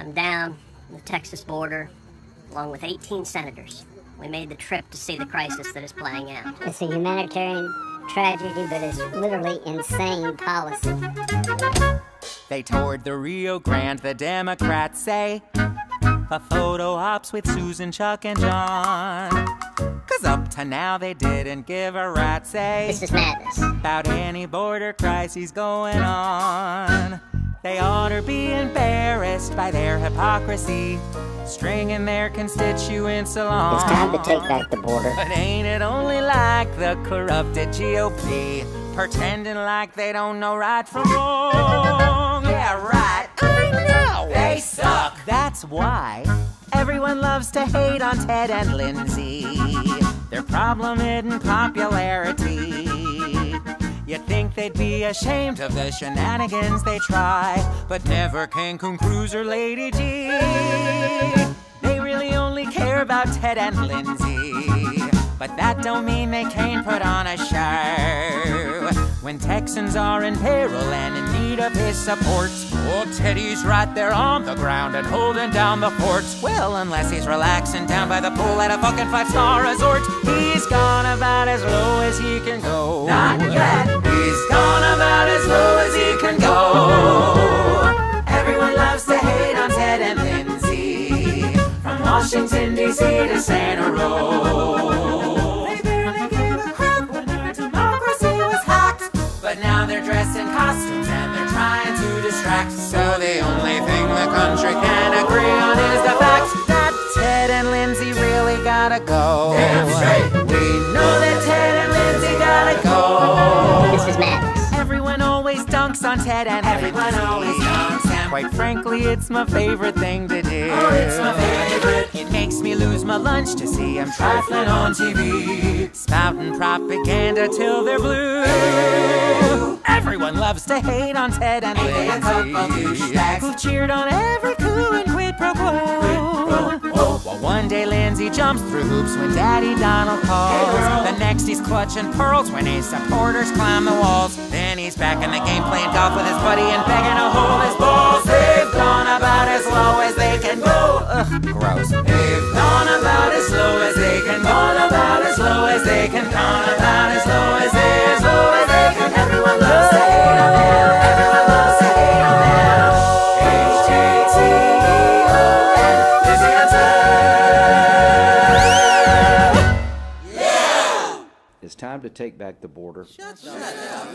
I'm down the Texas border along with 18 senators. We made the trip to see the crisis that is playing out. It's a humanitarian tragedy, but it's literally insane policy. They toured the Rio Grande, the Democrats say. A photo ops with Susan, Chuck, and John. Cause up to now they didn't give a rat's say. This is madness. About any border crises going on. They ought to be embarrassed by their hypocrisy, stringing their constituents along. It's time to take back the border. But ain't it only like the corrupted GOP, pretending like they don't know right from wrong? Yeah, right. I know. They suck. That's why everyone loves to hate on Ted and Lindsey. Their problem isn't popularity. You'd think they'd be ashamed of the shenanigans they try, but never Cancun Cruiser Lady G. They really only care about Ted and Lindsey, but that don't mean they can't put on a show. When Texans are in peril and of his support, old Teddy's right there on the ground and holding down the fort. Well, unless he's relaxing down by the pool at a fucking five-star resort, he's gone about as low as he can go. Not yet. He's gone about as low as he can go. Everyone loves to hate on Ted and Lindsey, from Washington D.C. to Santa Row. Trying. So the only thing the country can agree on is the fact that Ted and Lindsey really gotta go. Damn straight. We know that Ted and Lindsey gotta go. This is madness. Everyone always dunks on Ted and everyone always dunks and quite frankly it's my favorite thing to do. Oh, it's my favorite. It makes me lose my lunch to see I'm trifling on TV. Spouting propaganda till they're blue. Everyone loves to hate on Ted and Lindsey. Who cheered on every coup and quid pro quo. Well, one day Lindsey jumps through hoops when Daddy Donald calls. The next he's clutching pearls when his supporters climb the walls. Then he's back in the game playing golf with his buddy and begging to hold his balls. They've gone about as low as they can go. Ugh, gross. It's time to take back the border. Shut, shut up.